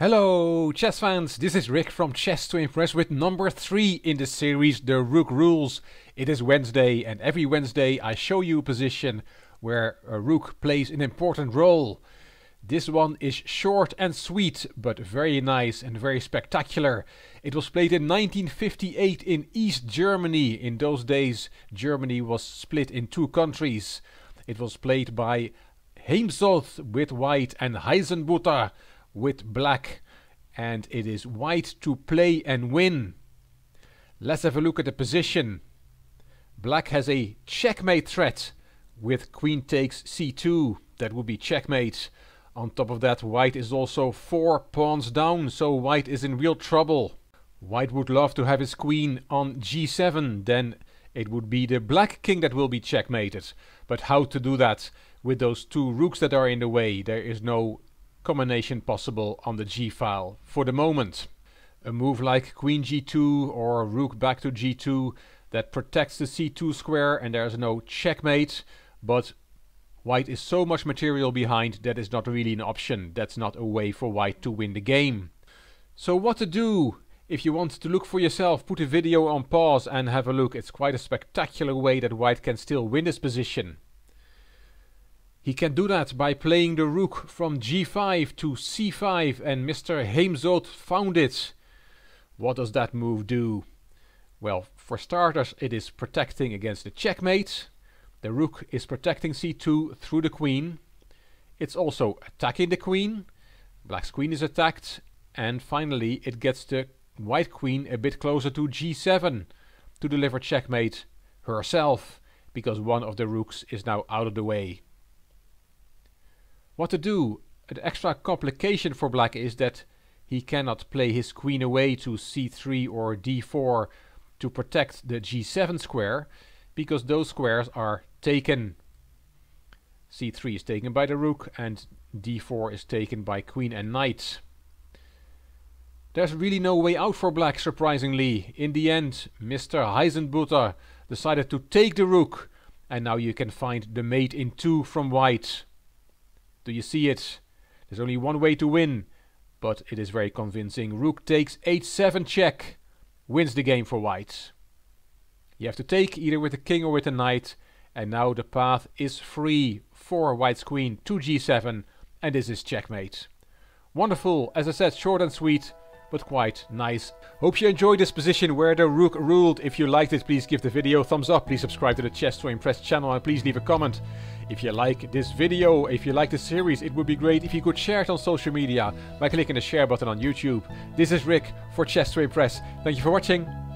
Hello chess fans, this is Rick from Chess to Impress with number 3 in the series The Rook Rules. It is Wednesday and every Wednesday I show you a position where a rook plays an important role. This one is short and sweet, but very nice and very spectacular. It was played in 1958 in East Germany. In those days Germany was split in two countries. It was played by Heimsoth with white and Heisenbutter with black and it is white to play and win. Let's have a look at the position. Black has a checkmate threat with queen takes c2. That would be checkmate. On top of that, white is also four pawns down, so white is in real trouble. White would love to have his queen on g7, then it would be the black king that will be checkmated. But how to do that with those two rooks that are in the way? There is no combination possible on the g file for the moment. A move like queen g2 or rook back to g2 that protects the c2 square and there's no checkmate, but white is so much material behind that is not really an option. That's not a way for white to win the game. So what to do? If you want to look for yourself, put a video on pause and have a look. It's quite a spectacular way that white can still win this position. He can do that by playing the rook from g5 to c5 and Mr. Heimsoth found it. What does that move do? Well, for starters it is protecting against the checkmate. The rook is protecting c2 through the queen. It's also attacking the queen. Black's queen is attacked. And finally it gets the white queen a bit closer to g7 to deliver checkmate herself because one of the rooks is now out of the way. What to do? An extra complication for black is that he cannot play his queen away to c3 or d4 to protect the g7 square because those squares are taken. c3 is taken by the rook and d4 is taken by queen and knight. There's really no way out for black surprisingly. In the end Mr. Heisenbutter decided to take the rook and now you can find the mate in 2 from white. Do you see it? There's only one way to win, but it is very convincing. Rook takes h7 check, wins the game for white. You have to take either with the king or with the knight, and now the path is free for white's queen to g7, and this is checkmate. Wonderful, as I said, short and sweet, but quite nice. Hope you enjoyed this position where the rook ruled. If you liked it, please give the video a thumbs up. Please subscribe to the Chess to Impress channel and please leave a comment. If you like this video, if you like the series, it would be great if you could share it on social media by clicking the share button on YouTube. This is Rick for Chess to Impress. Thank you for watching.